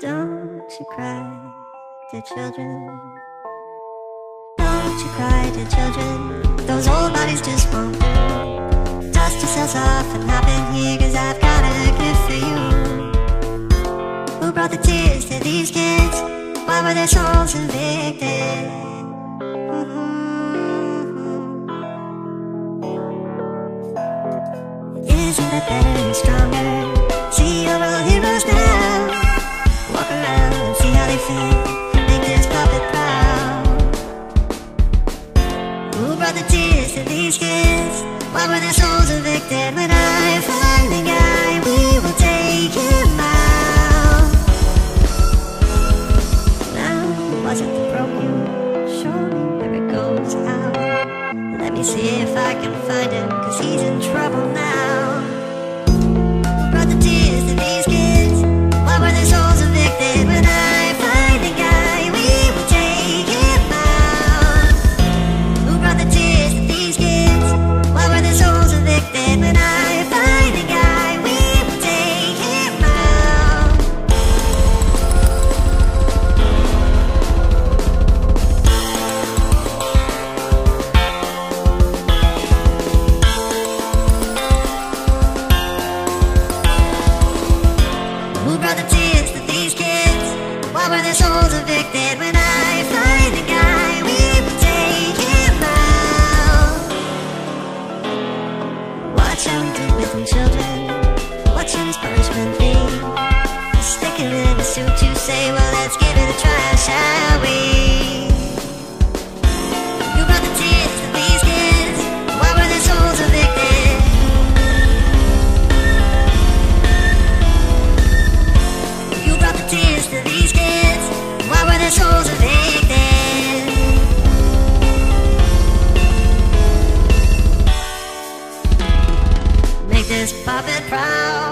Don't you cry, dear children. Don't you cry, dear children. Those old bodies just won't do. Dust yourselves off and hop in here, cause I've got a gift for you. Who brought the tears to these kids? Why were their souls evicted? Isn't that better Who brought the tears to these kids? Why were their souls evicted? When I find the guy, we will take him out. Now, was broken? There it goes out. Let me see if I can find him, cause he's in trouble now. Who brought the tears to these kids? Why were their souls evicted? When I find the guy, we will take him out. What shall we do with them children? What should his punishment be? Stick him in a suit, you say, well, let's give it a try, shall This puppet proud.